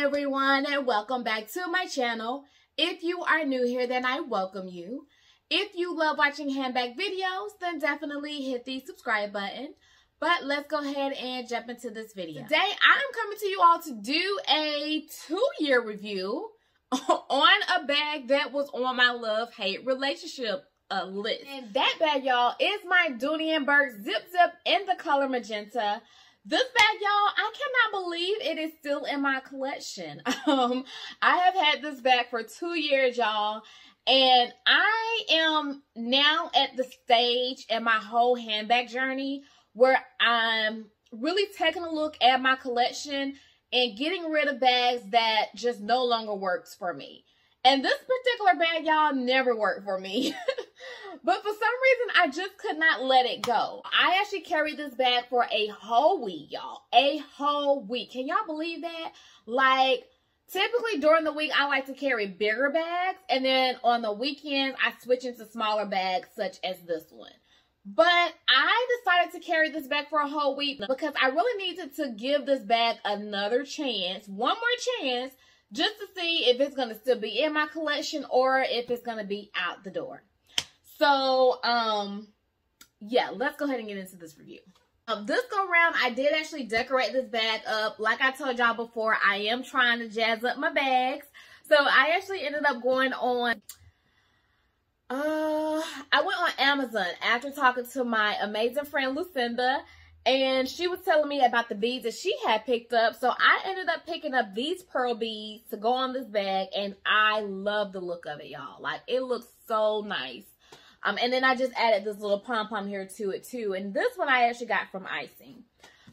everyone and welcome back to my channel. If you are new here, then I welcome you. If you love watching handbag videos, then definitely hit the subscribe button. But let's go ahead and jump into this video. Today, I'm coming to you all to do a two-year review on a bag that was on my love-hate relationship uh, list. And that bag, y'all, is my Dooney & Bourke Zip Zip in the color magenta. This bag, y'all, I cannot believe it is still in my collection. Um, I have had this bag for two years, y'all. And I am now at the stage in my whole handbag journey where I'm really taking a look at my collection and getting rid of bags that just no longer works for me. And this particular bag, y'all, never worked for me. but for some reason, I just could not let it go. I actually carried this bag for a whole week, y'all. A whole week. Can y'all believe that? Like, typically during the week, I like to carry bigger bags. And then on the weekends, I switch into smaller bags such as this one. But I decided to carry this bag for a whole week because I really needed to give this bag another chance, one more chance, just to see if it's going to still be in my collection or if it's going to be out the door. So, um, yeah, let's go ahead and get into this review. Um, this go round, I did actually decorate this bag up. Like I told y'all before, I am trying to jazz up my bags. So I actually ended up going on, uh, I went on Amazon after talking to my amazing friend Lucinda and she was telling me about the beads that she had picked up. So I ended up picking up these pearl beads to go on this bag. And I love the look of it, y'all. Like, it looks so nice. Um, and then I just added this little pom-pom here to it, too. And this one I actually got from Icing.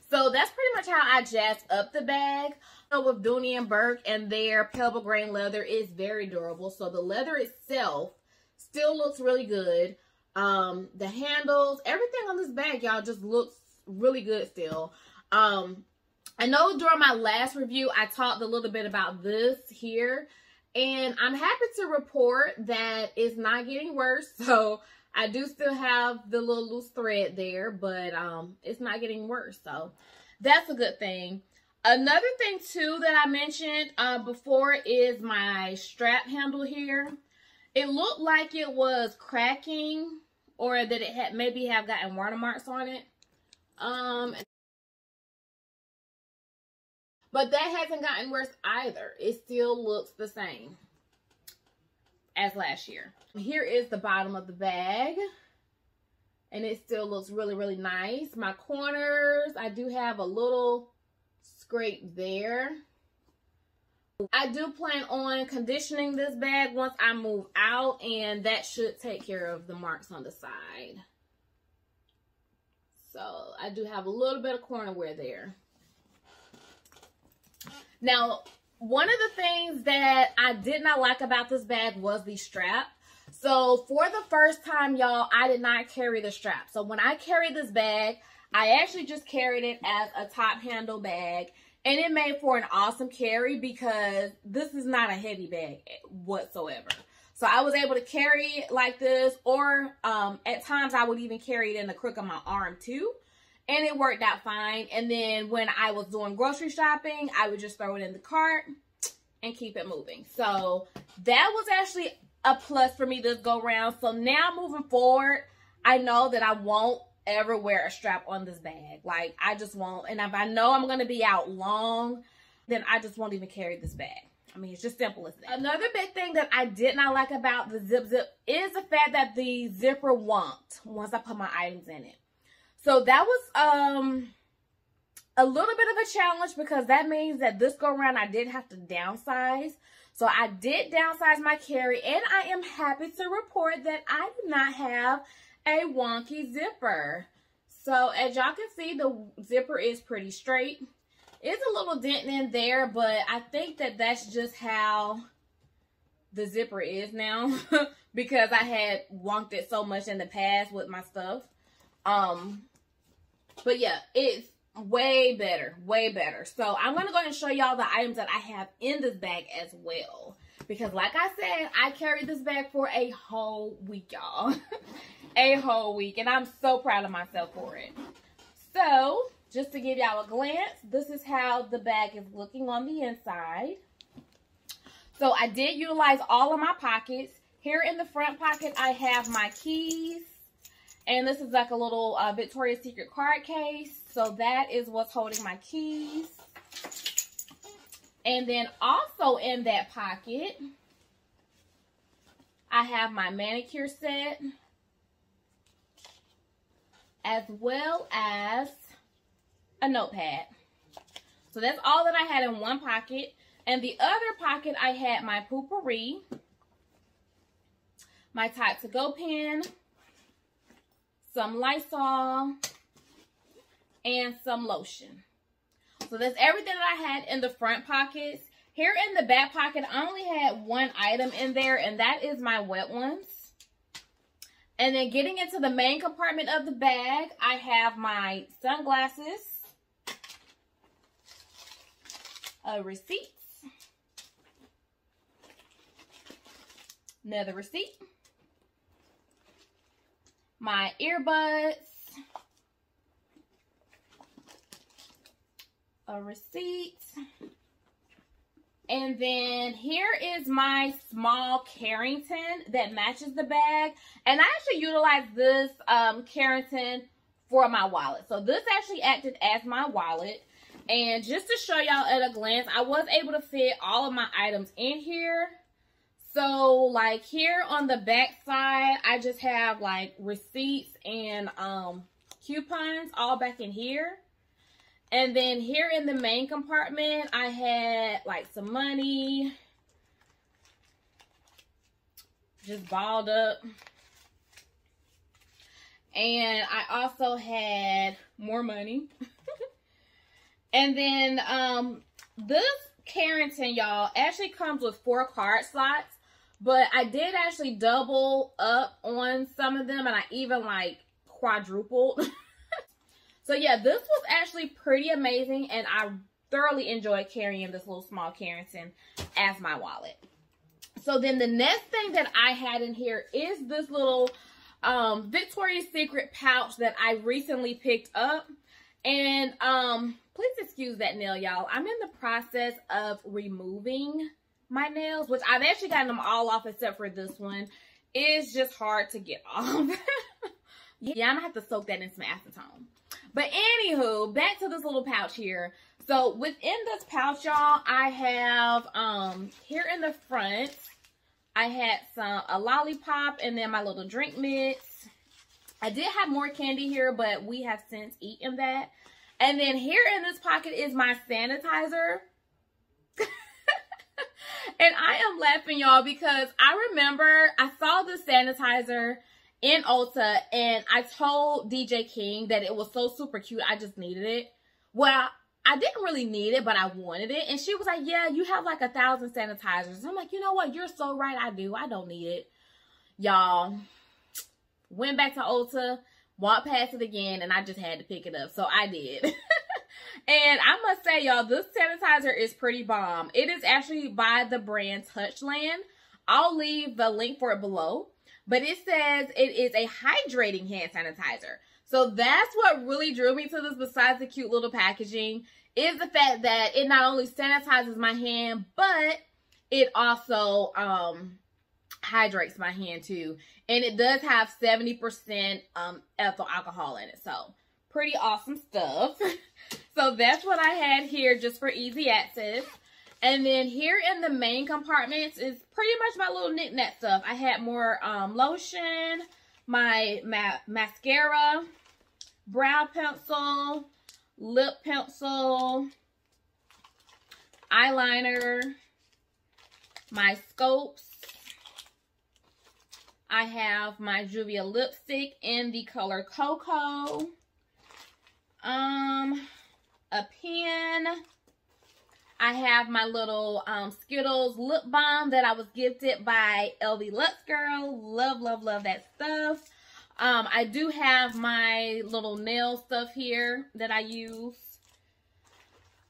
So that's pretty much how I jazzed up the bag. So with Dooney and Bourke and their pebble grain leather is very durable. So the leather itself still looks really good. Um, the handles, everything on this bag, y'all, just looks really good still. Um, I know during my last review, I talked a little bit about this here. And I'm happy to report that it's not getting worse. So I do still have the little loose thread there, but um, it's not getting worse. So that's a good thing. Another thing too that I mentioned uh, before is my strap handle here. It looked like it was cracking or that it had maybe have gotten watermarks on it. Um, but that hasn't gotten worse either. It still looks the same as last year. Here is the bottom of the bag. And it still looks really, really nice. My corners, I do have a little scrape there. I do plan on conditioning this bag once I move out. And that should take care of the marks on the side. So I do have a little bit of corner wear there. Now, one of the things that I did not like about this bag was the strap. So for the first time, y'all, I did not carry the strap. So when I carried this bag, I actually just carried it as a top handle bag. And it made for an awesome carry because this is not a heavy bag whatsoever. So I was able to carry it like this or um, at times I would even carry it in the crook of my arm too. And it worked out fine. And then when I was doing grocery shopping, I would just throw it in the cart and keep it moving. So that was actually a plus for me this go round. So now moving forward, I know that I won't ever wear a strap on this bag. Like I just won't. And if I know I'm going to be out long, then I just won't even carry this bag. I mean, it's just simple as that. Another big thing that I did not like about the Zip Zip is the fact that the zipper wonked once I put my items in it. So that was um a little bit of a challenge because that means that this go around I did have to downsize. So I did downsize my carry and I am happy to report that I do not have a wonky zipper. So as y'all can see, the zipper is pretty straight. It's a little dent in there, but I think that that's just how the zipper is now because I had wonked it so much in the past with my stuff. Um, but yeah, it's way better, way better. So I'm going to go and show y'all the items that I have in this bag as well. Because like I said, I carried this bag for a whole week, y'all. a whole week. And I'm so proud of myself for it. So, just to give y'all a glance, this is how the bag is looking on the inside. So I did utilize all of my pockets. Here in the front pocket, I have my keys. And this is like a little uh, Victoria's Secret card case. So that is what's holding my keys. And then also in that pocket, I have my manicure set. As well as a notepad. So that's all that I had in one pocket. And the other pocket, I had my Poo-Pourri, my Tide to Go pen, some Lysol, and some lotion. So that's everything that I had in the front pockets. Here in the back pocket, I only had one item in there, and that is my wet ones. And then getting into the main compartment of the bag, I have my sunglasses, uh, a receipt, another receipt, my earbuds, a receipt, and then here is my small Carrington that matches the bag. And I actually utilized this um, Carrington for my wallet. So this actually acted as my wallet. And just to show y'all at a glance, I was able to fit all of my items in here. So like here on the back side, I just have like receipts and um, coupons all back in here. And then here in the main compartment, I had like some money. Just balled up. And I also had more money. and then um, this Carrington, y'all, actually comes with four card slots. But I did actually double up on some of them and I even like quadrupled. so yeah, this was actually pretty amazing and I thoroughly enjoyed carrying this little small Carrington as my wallet. So then the next thing that I had in here is this little um, Victoria's Secret pouch that I recently picked up. And um, please excuse that nail, y'all. I'm in the process of removing my nails, which I've actually gotten them all off except for this one. It's just hard to get off. yeah, I'm gonna have to soak that in some acetone. But anywho, back to this little pouch here. So within this pouch, y'all, I have um here in the front, I had some a lollipop and then my little drink mix. I did have more candy here, but we have since eaten that. And then here in this pocket is my sanitizer. And I am laughing, y'all, because I remember I saw the sanitizer in Ulta and I told DJ King that it was so super cute. I just needed it. Well, I didn't really need it, but I wanted it. And she was like, yeah, you have like a thousand sanitizers. I'm like, you know what? You're so right. I do. I don't need it. Y'all went back to Ulta, walked past it again, and I just had to pick it up. So I did. And I must say, y'all, this sanitizer is pretty bomb. It is actually by the brand Touchland. I'll leave the link for it below. But it says it is a hydrating hand sanitizer. So that's what really drew me to this besides the cute little packaging is the fact that it not only sanitizes my hand, but it also um, hydrates my hand too. And it does have 70% um, ethyl alcohol in it. So pretty awesome stuff. so that's what I had here just for easy access. And then here in the main compartments is pretty much my little knickknack stuff. I had more um, lotion, my ma mascara, brow pencil, lip pencil, eyeliner, my scopes. I have my Juvia lipstick in the color Cocoa um, a pen. I have my little um, Skittles lip balm that I was gifted by LV Lux Girl. Love, love, love that stuff. Um, I do have my little nail stuff here that I use.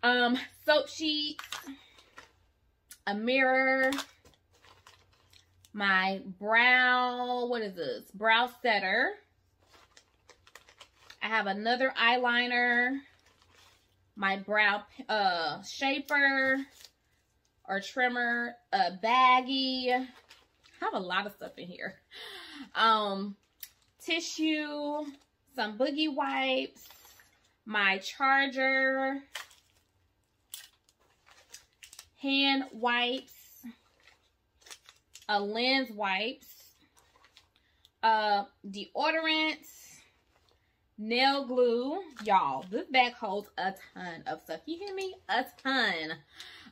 Um, soap sheets, a mirror, my brow, what is this? Brow setter. I have another eyeliner, my brow uh, shaper or trimmer, a baggie. I have a lot of stuff in here. Um, tissue, some boogie wipes, my charger, hand wipes, a lens wipes, uh, deodorants, nail glue. Y'all, this bag holds a ton of stuff. You hear me? A ton.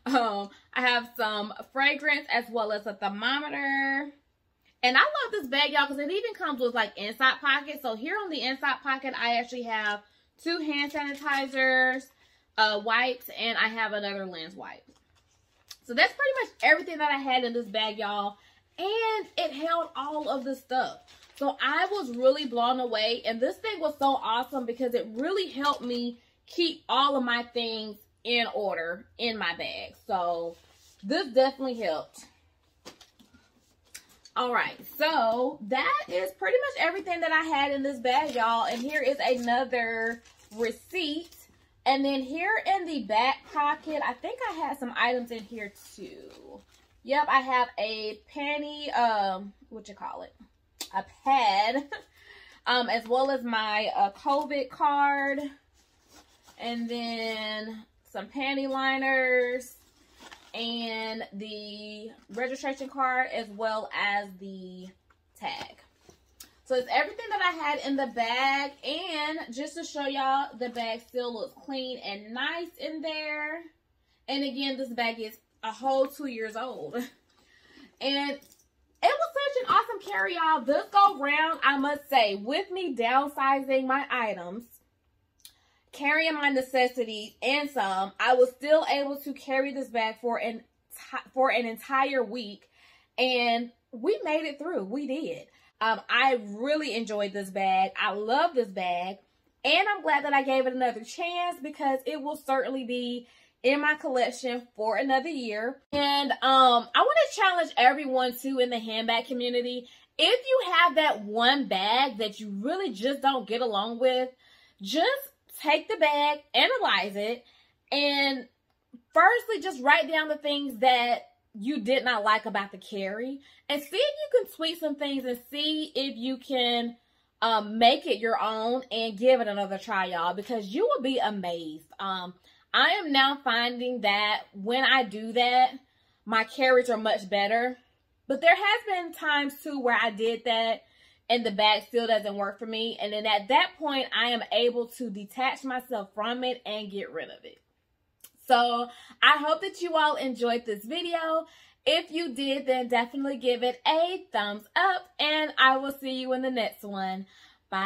Um, I have some fragrance as well as a thermometer. And I love this bag, y'all, because it even comes with like inside pockets. So here on the inside pocket, I actually have two hand sanitizers, uh, wipes, and I have another lens wipe. So that's pretty much everything that I had in this bag, y'all. And it held all of the stuff. So I was really blown away. And this thing was so awesome because it really helped me keep all of my things in order in my bag. So this definitely helped. All right, so that is pretty much everything that I had in this bag, y'all. And here is another receipt. And then here in the back pocket, I think I had some items in here too. Yep, I have a panty, um, what you call it? A pad, um, as well as my uh, COVID card. And then some panty liners and the registration card as well as the tag. So it's everything that I had in the bag. And just to show y'all, the bag still looks clean and nice in there. And again, this bag is a whole two years old. And it was such an awesome carry, y'all. This go round, I must say, with me downsizing my items, carrying my necessities and some, I was still able to carry this bag for an for an entire week. And we made it through. We did. Um, I really enjoyed this bag. I love this bag. And I'm glad that I gave it another chance because it will certainly be in my collection for another year. And um, I want to challenge everyone too in the handbag community. If you have that one bag that you really just don't get along with, just take the bag, analyze it, and firstly, just write down the things that you did not like about the carry and see if you can tweak some things and see if you can um, make it your own and give it another try, y'all, because you will be amazed. Um, I am now finding that when I do that, my carries are much better. But there has been times too where I did that and the bag still doesn't work for me. And then at that point, I am able to detach myself from it and get rid of it. So I hope that you all enjoyed this video. If you did, then definitely give it a thumbs up and I will see you in the next one. Bye.